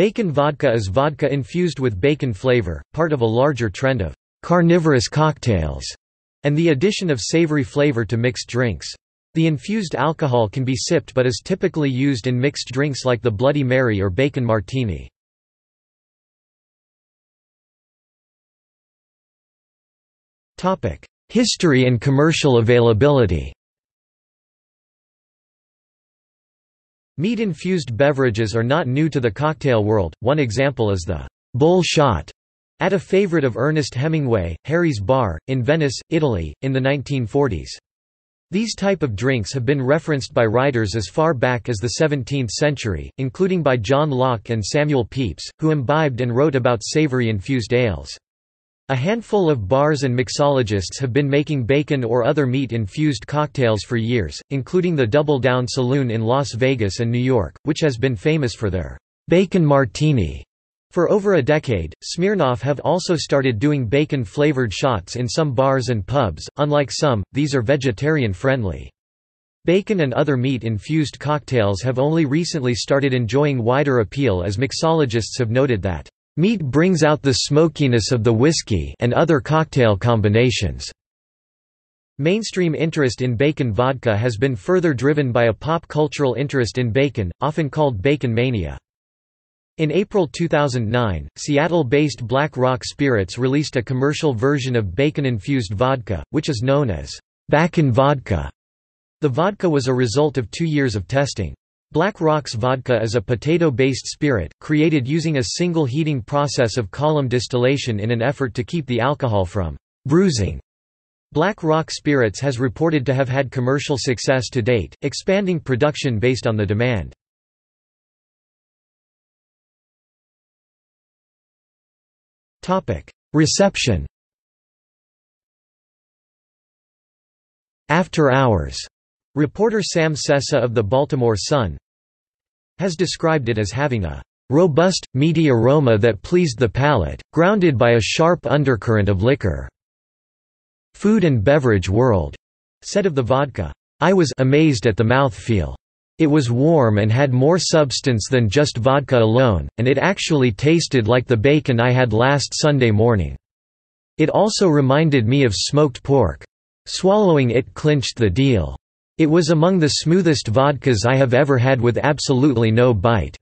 Bacon vodka is vodka infused with bacon flavor, part of a larger trend of carnivorous cocktails, and the addition of savory flavor to mixed drinks. The infused alcohol can be sipped but is typically used in mixed drinks like the Bloody Mary or bacon martini. History and commercial availability Meat-infused beverages are not new to the cocktail world, one example is the «bull shot» at a favorite of Ernest Hemingway, Harry's Bar, in Venice, Italy, in the 1940s. These type of drinks have been referenced by writers as far back as the 17th century, including by John Locke and Samuel Pepys, who imbibed and wrote about savory-infused ales. A handful of bars and mixologists have been making bacon or other meat-infused cocktails for years, including the Double Down Saloon in Las Vegas and New York, which has been famous for their bacon martini. For over a decade, Smirnoff have also started doing bacon-flavored shots in some bars and pubs, unlike some, these are vegetarian-friendly. Bacon and other meat-infused cocktails have only recently started enjoying wider appeal as mixologists have noted that Meat brings out the smokiness of the whiskey and other cocktail combinations. Mainstream interest in bacon vodka has been further driven by a pop cultural interest in bacon, often called bacon mania. In April 2009, Seattle-based Black Rock Spirits released a commercial version of bacon-infused vodka, which is known as Bakon Vodka. The vodka was a result of two years of testing. Black Rock's vodka is a potato-based spirit, created using a single heating process of column distillation in an effort to keep the alcohol from bruising. Black Rock Spirits has reported to have had commercial success to date, expanding production based on the demand. Reception After Hours Reporter Sam Sessa of the Baltimore Sun has described it as having a robust, meaty aroma that pleased the palate, grounded by a sharp undercurrent of liquor. Food and Beverage World said of the vodka, I was amazed at the mouthfeel. It was warm and had more substance than just vodka alone, and it actually tasted like the bacon I had last Sunday morning. It also reminded me of smoked pork. Swallowing it clinched the deal. It was among the smoothest vodkas I have ever had with absolutely no bite.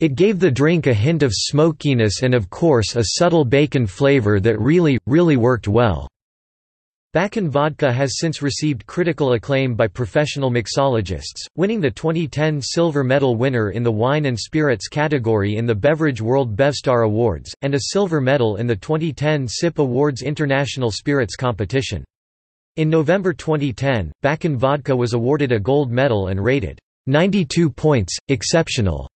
It gave the drink a hint of smokiness and of course a subtle bacon flavor that really, really worked well. Bakon vodka has since received critical acclaim by professional mixologists, winning the 2010 silver medal winner in the wine and spirits category in the Beverage World Bevstar Awards, and a silver medal in the 2010 SIP Awards International Spirits Competition. In November 2010, Bakon Vodka was awarded a gold medal and rated 92 points, exceptional,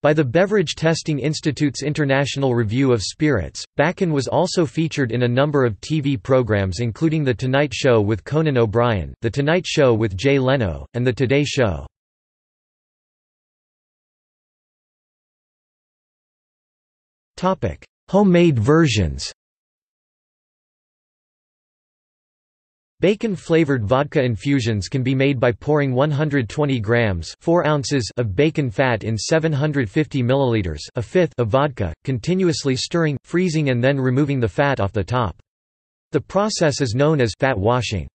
by the Beverage Testing Institute's International Review of Spirits. Bakon was also featured in a number of TV programs including The Tonight Show with Conan O'Brien, The Tonight Show with Jay Leno, and The Today Show. Homemade versions Bacon-flavored vodka infusions can be made by pouring 120 grams 4 ounces of bacon fat in 750 milliliters a fifth of vodka, continuously stirring, freezing and then removing the fat off the top. The process is known as fat washing.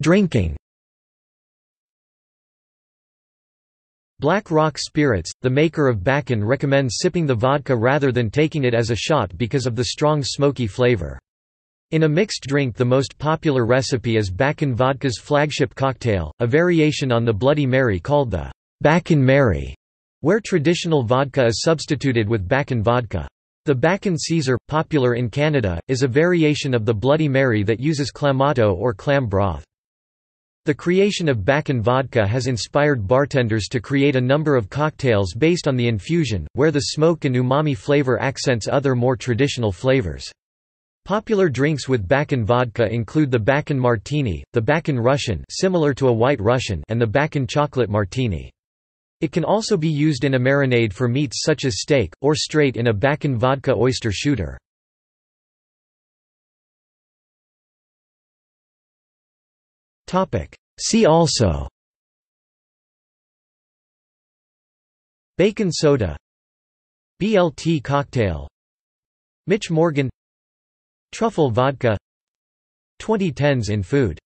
Drinking Black Rock Spirits, the maker of Bakon recommends sipping the vodka rather than taking it as a shot because of the strong smoky flavor. In a mixed drink the most popular recipe is Bakon vodka's flagship cocktail, a variation on the Bloody Mary called the Bakon Mary, where traditional vodka is substituted with Bakon vodka. The Bakon Caesar, popular in Canada, is a variation of the Bloody Mary that uses clamato or clam broth. The creation of Bakon vodka has inspired bartenders to create a number of cocktails based on the infusion, where the smoke and umami flavor accents other more traditional flavors. Popular drinks with Bakon vodka include the Bakon Martini, the Bakon Russian similar to a White Russian and the Bakon Chocolate Martini. It can also be used in a marinade for meats such as steak, or straight in a Bakon vodka oyster shooter. See also. Bacon soda. BLT cocktail. Mitch Morgan. Truffle vodka. 2010s in food